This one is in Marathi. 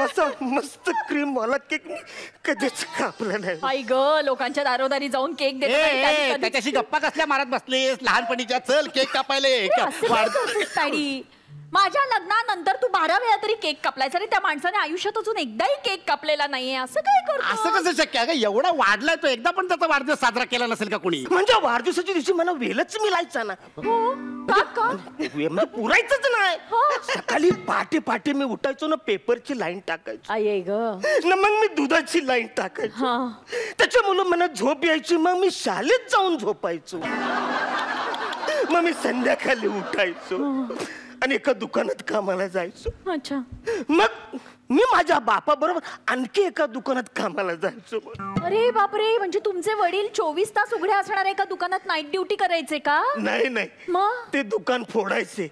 असा मस्त क्रीम वाला केक मी कधीच कापला नाही. आई ग लोकांच्या दारोदारी जाऊन केक देतो ए, कधी- त्याच्याशी गप्पा कसल्या मारत बसलीस? लहानपणीच्या चल केक कापायले असं पॅडी? माझ्या लग्नानंतर केक कापलायस अरे त्या माणसाने आयुष्यात अजून एकदाही केक कापलेला नाहीये. असं काय करतो? असं कसं शक्य आहे? एवढा वाढलाय तो. एकदा पण त्याचा वाढदिवस साजरा केला नसेल का कोणी? म्हणजे वाढदिवसाच्या दिवशी मला वेलच मिळायचा ना. हो? का का? वे- म्हणजे पुरायचंच नाही. सकाळी पहाटे पहाटे मी उठायचो ना पेपरची लाईन टाकायचो. आई ग. ना मग मी दुधाची लाईन टाकायचो. हा. त्याच्यामुळे मला झोप यायची मग मी शाळेत जाऊन झोपायचो. मग मी संध्याकाळी उठायचो. आणि एका दुकानात कामाला जायचो. अच्छा. मग मी माझ्या बापा बरोबर आणखी एका दुकानात कामाला जायचो. अरे बापरे म्हणजे तुमचे वडील चोवीस तास उघडे असणार एका दुकानात नाईट ड्युटी करायचे का? नाही नाही. मग? ते दुकान फोडायचे?